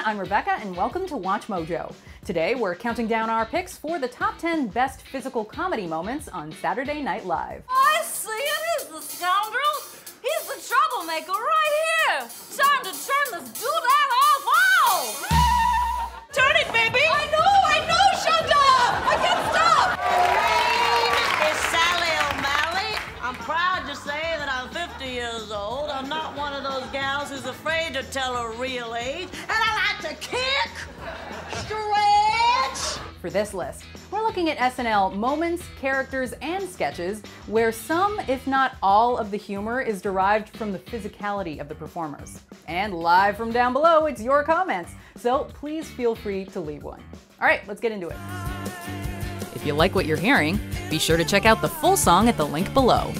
everyone, I'm Rebecca and welcome to Watch Mojo. Today we're counting down our picks for the top 10 best physical comedy moments on Saturday Night Live. I see it is the scoundrel. He's the troublemaker right here. Time to turn this doodad off all. Turn it, baby! I know, I know, shut up! I can't stop! It's Sally O'Malley. I'm proud to say that I'm 50 years old. I'm not one of those gals who's afraid to tell her real age. For this list, we're looking at SNL moments, characters, and sketches where some, if not all, of the humor is derived from the physicality of the performers. And live from down below, it's your comments, so please feel free to leave one. All right, let's get into it. If you like what you're hearing, be sure to check out the full song at the link below.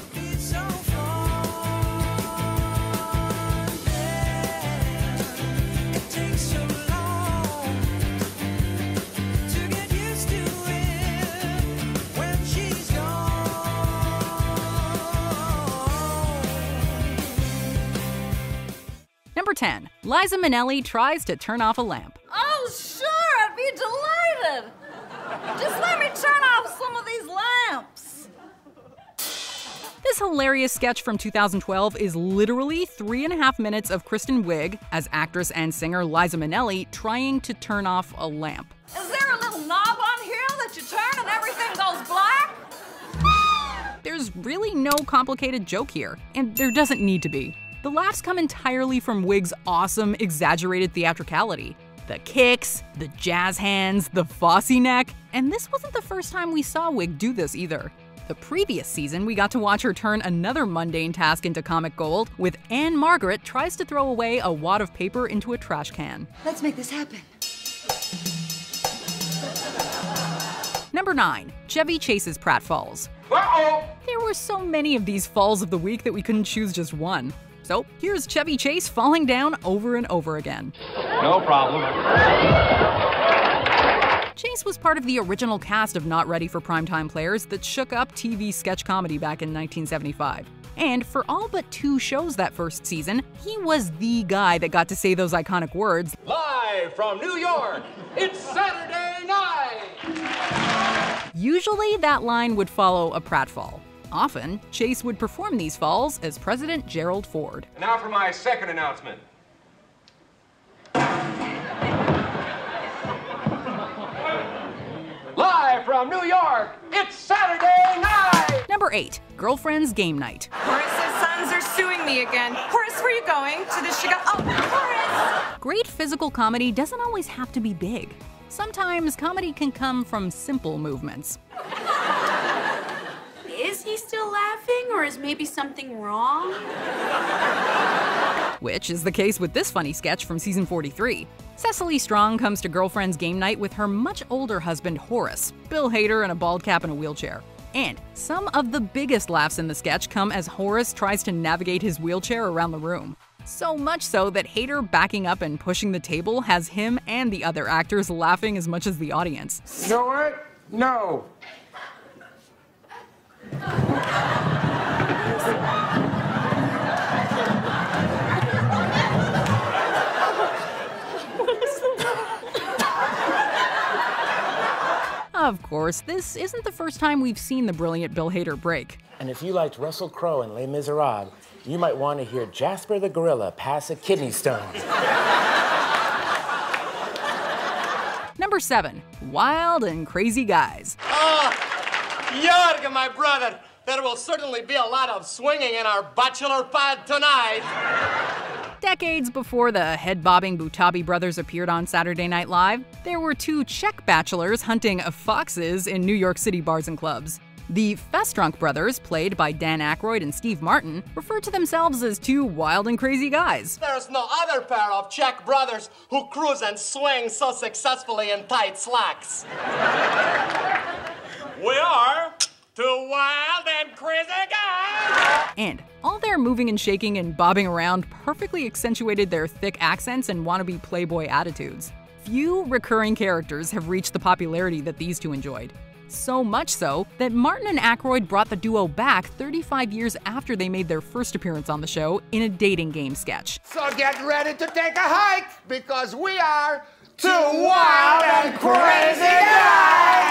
Number 10. Liza Minnelli tries to turn off a lamp. Oh, sure, I'd be delighted. Just let me turn off some of these lamps. This hilarious sketch from 2012 is literally three and a half minutes of Kristen Wiig as actress and singer Liza Minnelli trying to turn off a lamp. Is there a little knob on here that you turn and everything goes black? There's really no complicated joke here, and there doesn't need to be. The laughs come entirely from Wiig's awesome, exaggerated theatricality. The kicks, the jazz hands, the Fosse neck, and this wasn't the first time we saw Wiig do this either. The previous season, we got to watch her turn another mundane task into comic gold with Ann-Margret tries to throw away a wad of paper into a trash can. Let's make this happen. Number 9. Chevy Chase's pratfalls. Uh-oh! There were so many of these falls of the week that we couldn't choose just one. So here's Chevy Chase falling down over and over again. No problem. Chase was part of the original cast of Not Ready for Primetime Players that shook up TV sketch comedy back in 1975. And for all but two shows that first season, he was the guy that got to say those iconic words Live from New York, it's Saturday night! Usually, that line would follow a pratfall. Often, Chase would perform these falls as President Gerald Ford. Now for my second announcement. Live from New York, it's Saturday night! Number 8. Girlfriend's Game Night. Horace's sons are suing me again. Horace, where are you going? To the Chicago. Oh, Horace! Great physical comedy doesn't always have to be big. Sometimes comedy can come from simple movements. Is he still laughing, or is maybe something wrong? Which is the case with this funny sketch from season 43. Cecily Strong comes to Girlfriend's Game Night with her much older husband Horace, Bill Hader in a bald cap and a wheelchair. And some of the biggest laughs in the sketch come as Horace tries to navigate his wheelchair around the room. So much so that Hader backing up and pushing the table has him and the other actors laughing as much as the audience. You know what? No. Of course, this isn't the first time we've seen the brilliant Bill Hader break. And if you liked Russell Crowe in Les Miserables, you might want to hear Jasper the Gorilla pass a kidney stone. Number 7. Wild and Crazy Guys. Ah, Georg, my brother, there will certainly be a lot of swinging in our bachelor pad tonight. Decades before the head bobbing Butabi brothers appeared on Saturday Night Live, there were two Czech bachelors hunting foxes in New York City bars and clubs. The Festrunk brothers, played by Dan Aykroyd and Steve Martin, refer to themselves as two wild and crazy guys. There's no other pair of Czech brothers who cruise and swing so successfully in tight slacks. we are two wild and crazy guys. And all their moving and shaking and bobbing around perfectly accentuated their thick accents and wannabe playboy attitudes. Few recurring characters have reached the popularity that these two enjoyed. So much so that Martin and Aykroyd brought the duo back 35 years after they made their first appearance on the show in a dating game sketch. So get ready to take a hike because we are two wild and crazy guys.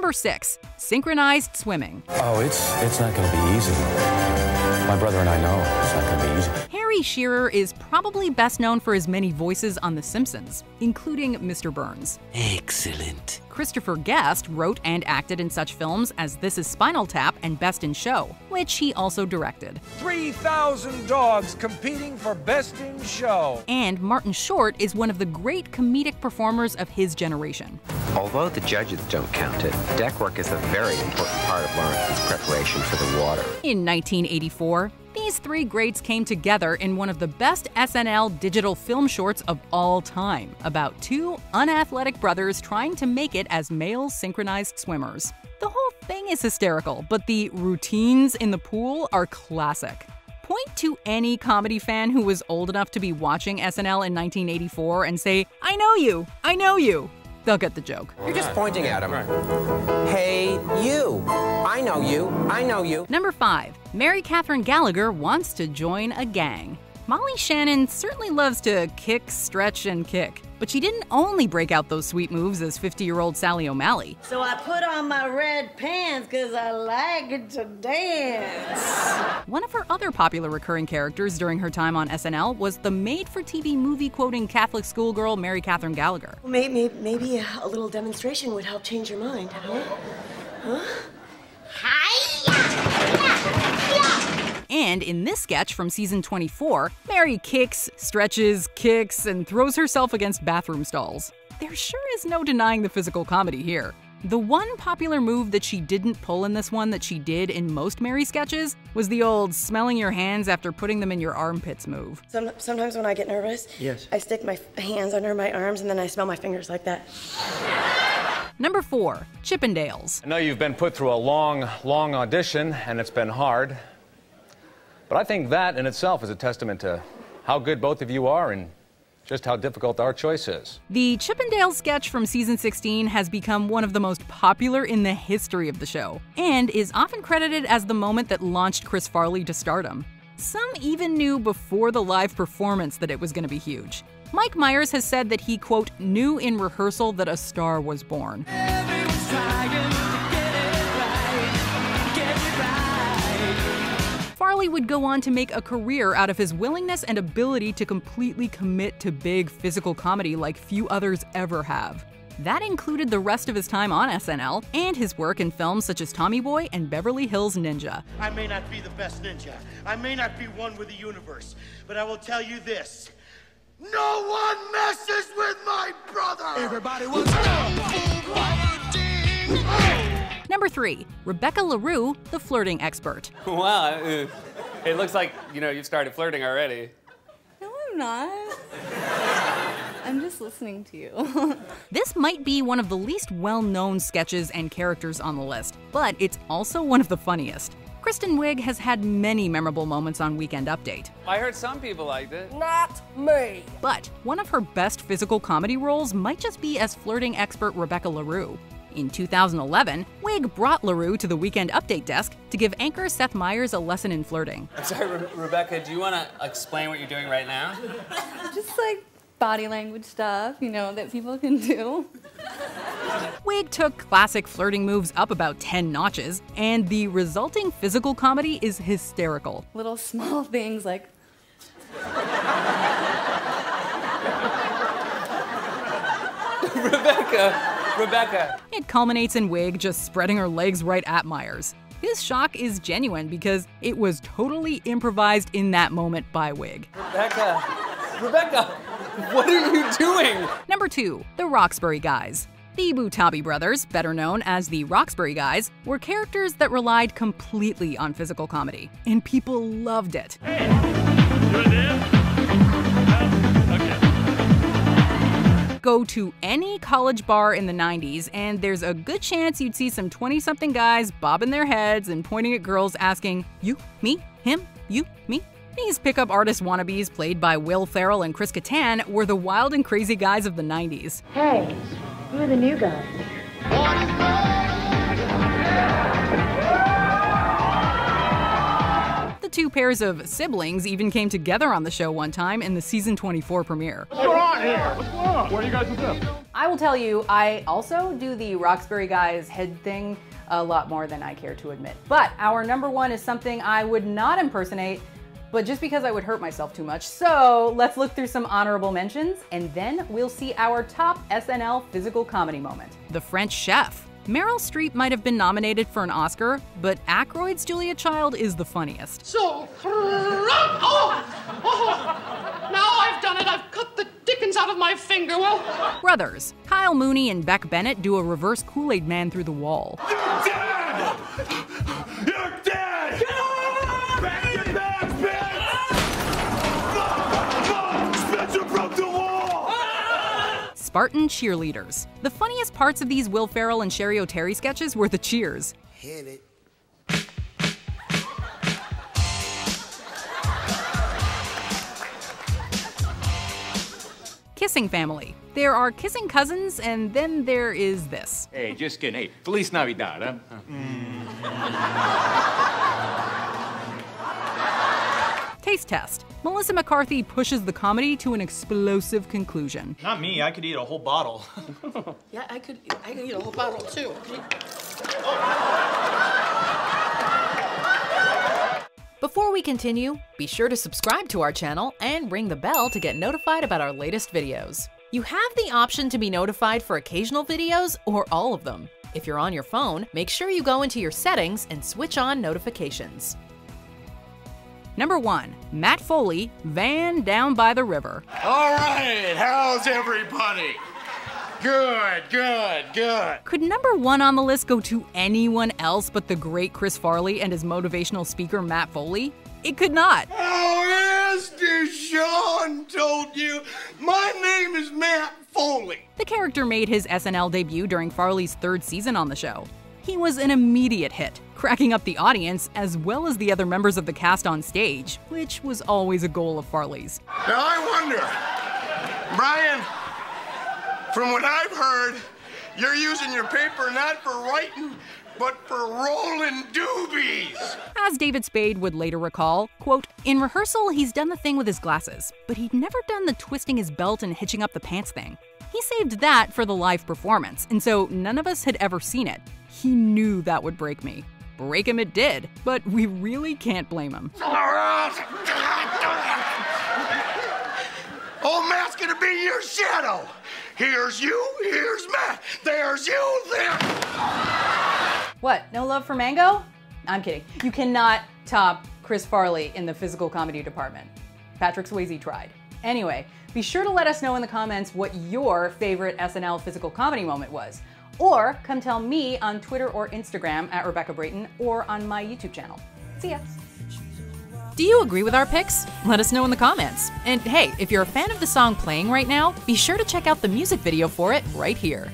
Number 6. Synchronized swimming. Oh, it's it's not going to be easy. My brother and I know it's not going to be easy. Harry Shearer is probably best known for his many voices on The Simpsons, including Mr. Burns. Excellent. Christopher Guest wrote and acted in such films as This Is Spinal Tap and Best in Show, which he also directed. 3,000 dogs competing for Best in Show. And Martin Short is one of the great comedic performers of his generation. Although the judges don't count it, deck work is a very important part of Lawrence's preparation for the water. In 1984, these three greats came together in one of the best SNL digital film shorts of all time about two unathletic brothers trying to make it as male synchronized swimmers. The whole thing is hysterical, but the routines in the pool are classic. Point to any comedy fan who was old enough to be watching SNL in 1984 and say, I know you, I know you. They'll get the joke. You're just pointing at him. Hey, you. I know you. I know you. Number 5. Mary Katherine Gallagher wants to join a gang. Molly Shannon certainly loves to kick, stretch, and kick. But she didn't only break out those sweet moves as 50 year old Sally O'Malley. So I put on my red pants because I like to dance. One of her other popular recurring characters during her time on SNL was the made for TV movie quoting Catholic schoolgirl Mary Katherine Gallagher. Maybe, maybe a little demonstration would help change your mind, huh? Huh? And in this sketch from season 24, Mary kicks, stretches, kicks, and throws herself against bathroom stalls. There sure is no denying the physical comedy here. The one popular move that she didn't pull in this one that she did in most Mary sketches was the old smelling your hands after putting them in your armpits move. Some, sometimes when I get nervous, Yes. I stick my hands under my arms and then I smell my fingers like that. Number 4. Chippendales. I know you've been put through a long, long audition, and it's been hard. But I think that in itself is a testament to how good both of you are and just how difficult our choice is. The Chippendale sketch from season 16 has become one of the most popular in the history of the show, and is often credited as the moment that launched Chris Farley to stardom. Some even knew before the live performance that it was going to be huge. Mike Myers has said that he, quote, knew in rehearsal that a star was born. Farley would go on to make a career out of his willingness and ability to completely commit to big physical comedy like few others ever have. That included the rest of his time on SNL and his work in films such as Tommy Boy and Beverly Hills Ninja. I may not be the best ninja. I may not be one with the universe. But I will tell you this. No one messes with my brother! Everybody was Number 3. Rebecca LaRue, the flirting expert. Wow, uh, it looks like, you know, you've started flirting already. No, I'm not. I'm just listening to you. This might be one of the least well known sketches and characters on the list, but it's also one of the funniest. Kristen Wiig has had many memorable moments on Weekend Update. I heard some people liked it. Not me. But one of her best physical comedy roles might just be as flirting expert Rebecca LaRue. In 2011, Wiig brought LaRue to the Weekend Update desk to give anchor Seth Meyers a lesson in flirting. I'm sorry, Re- Rebecca, do you want to explain what you're doing right now? just like body language stuff, you know, that people can do. Wiig took classic flirting moves up about 10 notches, and the resulting physical comedy is hysterical. Little small things like Rebecca, Rebecca. It culminates in Wiig just spreading her legs right at Meyers. His shock is genuine because it was totally improvised in that moment by Wiig. Rebecca, Rebecca, what are you doing? Number 2, the Roxbury Guys. The Butabi brothers, better known as the Roxbury Guys, were characters that relied completely on physical comedy, and people loved it. Go to any college bar in the 90s, and there's a good chance you'd see some 20 something guys bobbing their heads and pointing at girls asking, You, me, him, you, me. These pickup artist wannabes, played by Will Ferrell and Chris Kattan, were the wild and crazy guys of the 90s. Hey, who are the new guys? Two pairs of siblings even came together on the show one time in the season 24 premiere. What's going on here? What's going on? What are you guys with this? I will tell you, I also do the Roxbury Guys head thing a lot more than I care to admit. But our number one is something I would not impersonate, but just because I would hurt myself too much. So let's look through some honorable mentions, and then we'll see our top SNL physical comedy moment. The French Chef. Meryl Streep might have been nominated for an Oscar, but Aykroyd's Julia Child is the funniest. So, oh, oh, now I've done it. I've cut the dickens out of my finger. Well, Brothers. Kyle Mooney and Beck Bennett do a reverse Kool Aid Man through the wall. Dead! Spartan cheerleaders. The funniest parts of these Will Ferrell and Cheri Oteri sketches were the cheers. Hit it. Kissing family. There are kissing cousins, and then there is this. Hey, just kidding. Hey, Feliz Navidad, huh? Taste test. Melissa McCarthy pushes the comedy to an explosive conclusion. Not me. I could eat a whole bottle. Yeah, I could, I could eat a whole bottle too. Before we continue, be sure to subscribe to our channel and ring the bell to get notified about our latest videos. You have the option to be notified for occasional videos or all of them. If you're on your phone, make sure you go into your settings and switch on notifications. Number 1. Matt Foley, Van Down by the River. All right, how's everybody? Good, good, good. Could number 1 on the list go to anyone else but the great Chris Farley and his motivational speaker Matt Foley? It could not. Oh, Deshaun told you, my name is Matt Foley. The character made his SNL debut during Farley's third season on the show. He was an immediate hit, cracking up the audience as well as the other members of the cast on stage, which was always a goal of Farley's. Now I wonder, Brian, from what I've heard, you're using your paper not for writing, but for rolling doobies. As David Spade would later recall, quote, in rehearsal, he's done the thing with his glasses, but he'd never done the twisting his belt and hitching up the pants thing. He saved that for the live performance, and so none of us had ever seen it. He knew that would break me. Break him it did, but we really can't blame him. Old Matt's gonna be your shadow. Here's you, here's Matt. There's you, there. What, no love for Mango? I'm kidding. You cannot top Chris Farley in the physical comedy department. Patrick Swayze tried. Anyway, be sure to let us know in the comments what your favorite SNL physical comedy moment was. Or come tell me on Twitter or Instagram at Rebecca Brayton or on my YouTube channel. See ya. Do you agree with our picks? Let us know in the comments. And hey, if you're a fan of the song playing right now, be sure to check out the music video for it right here.